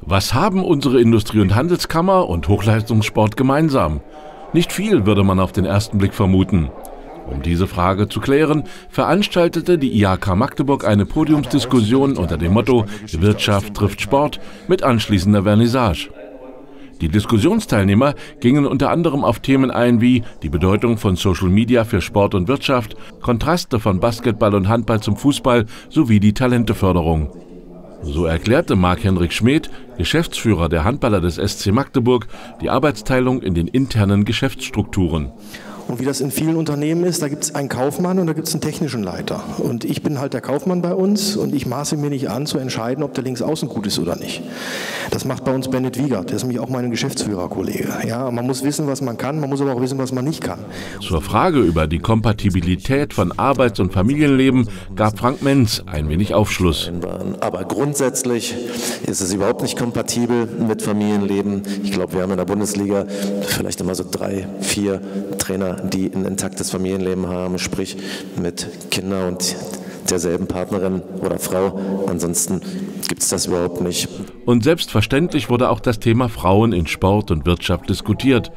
Was haben unsere Industrie- und Handelskammer und Hochleistungssport gemeinsam? Nicht viel würde man auf den ersten Blick vermuten. Um diese Frage zu klären, veranstaltete die IHK Magdeburg eine Podiumsdiskussion unter dem Motto Wirtschaft trifft Sport mit anschließender Vernissage. Die Diskussionsteilnehmer gingen unter anderem auf Themen ein wie die Bedeutung von Social Media für Sport und Wirtschaft, Kontraste von Basketball und Handball zum Fußball sowie die Talenteförderung. So erklärte Marc-Henrik Schmidt, Geschäftsführer der Handballer des SC Magdeburg, die Arbeitsteilung in den internen Geschäftsstrukturen. Und wie das in vielen Unternehmen ist, da gibt es einen Kaufmann und da gibt es einen technischen Leiter. Und ich bin halt der Kaufmann bei uns und ich maße mir nicht an zu entscheiden, ob der Linksaußen gut ist oder nicht. Das macht bei uns Bennett Wiegert, der ist nämlich auch mein Geschäftsführerkollege. Ja, man muss wissen, was man kann, man muss aber auch wissen, was man nicht kann. Zur Frage über die Kompatibilität von Arbeits- und Familienleben gab Frank Menz ein wenig Aufschluss. Aber grundsätzlich ist es überhaupt nicht kompatibel mit Familienleben. Ich glaube, wir haben in der Bundesliga vielleicht immer so drei, vier Trainer die ein intaktes Familienleben haben, sprich mit Kindern und derselben Partnerin oder Frau. Ansonsten gibt es das überhaupt nicht. Und selbstverständlich wurde auch das Thema Frauen in Sport und Wirtschaft diskutiert.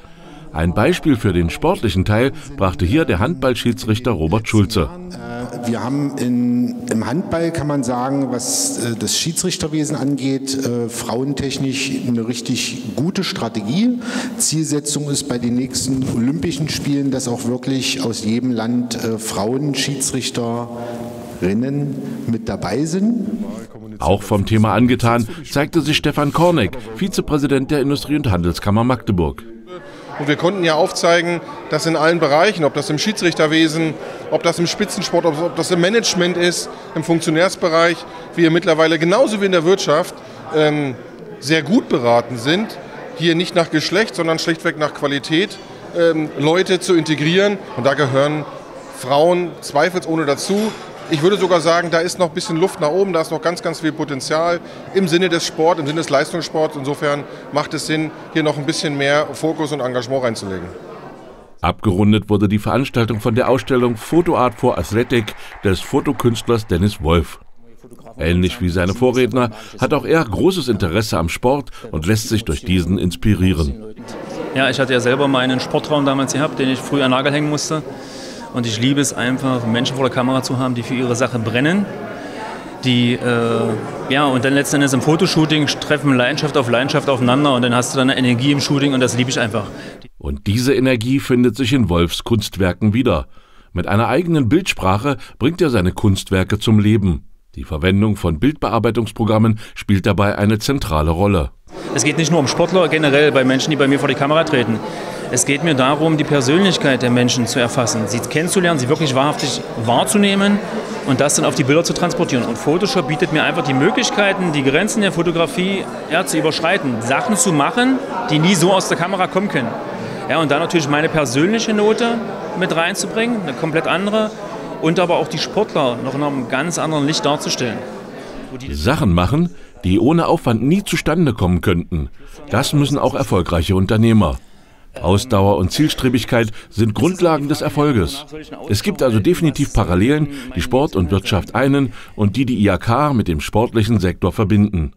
Ein Beispiel für den sportlichen Teil brachte hier der Handballschiedsrichter Robert Schulze. Wir haben in, im Handball, kann man sagen, was äh, das Schiedsrichterwesen angeht, äh, frauentechnisch eine richtig gute Strategie. Zielsetzung ist bei den nächsten Olympischen Spielen, dass auch wirklich aus jedem Land äh, Frauenschiedsrichterinnen mit dabei sind. Auch vom Thema angetan zeigte sich Stefan Korneck, Vizepräsident der Industrie- und Handelskammer Magdeburg. Und wir konnten ja aufzeigen, dass in allen Bereichen, ob das im Schiedsrichterwesen, ob das im Spitzensport, ob das im Management ist, im Funktionärsbereich, wir mittlerweile genauso wie in der Wirtschaft ähm, sehr gut beraten sind, hier nicht nach Geschlecht, sondern schlichtweg nach Qualität ähm, Leute zu integrieren. Und da gehören Frauen zweifelsohne dazu. Ich würde sogar sagen, da ist noch ein bisschen Luft nach oben, da ist noch ganz, ganz viel Potenzial im Sinne des Sports, im Sinne des Leistungssports. Insofern macht es Sinn, hier noch ein bisschen mehr Fokus und Engagement reinzulegen. Abgerundet wurde die Veranstaltung von der Ausstellung Fotoart for Athletic des Fotokünstlers Dennis Wolf. Ähnlich wie seine Vorredner hat auch er großes Interesse am Sport und lässt sich durch diesen inspirieren. Ja, ich hatte ja selber meinen Sportraum damals gehabt, den ich früh an Nagel hängen musste. Und ich liebe es einfach, Menschen vor der Kamera zu haben, die für ihre Sache brennen. Die, äh, ja, und dann letzten Endes im Fotoshooting treffen Leidenschaft auf Leidenschaft aufeinander und dann hast du dann eine Energie im Shooting und das liebe ich einfach. Und diese Energie findet sich in Wolfs Kunstwerken wieder. Mit einer eigenen Bildsprache bringt er seine Kunstwerke zum Leben. Die Verwendung von Bildbearbeitungsprogrammen spielt dabei eine zentrale Rolle. Es geht nicht nur um Sportler, generell bei Menschen, die bei mir vor die Kamera treten. Es geht mir darum, die Persönlichkeit der Menschen zu erfassen, sie kennenzulernen, sie wirklich wahrhaftig wahrzunehmen und das dann auf die Bilder zu transportieren. Und Photoshop bietet mir einfach die Möglichkeiten, die Grenzen der Fotografie ja, zu überschreiten, Sachen zu machen, die nie so aus der Kamera kommen können. Ja, und dann natürlich meine persönliche Note mit reinzubringen, eine komplett andere, und aber auch die Sportler noch in einem ganz anderen Licht darzustellen. Sachen machen, die ohne Aufwand nie zustande kommen könnten. Das müssen auch erfolgreiche Unternehmer. Ausdauer und Zielstrebigkeit sind Grundlagen des Erfolges. Es gibt also definitiv Parallelen, die Sport und Wirtschaft einen und die die IAK mit dem sportlichen Sektor verbinden.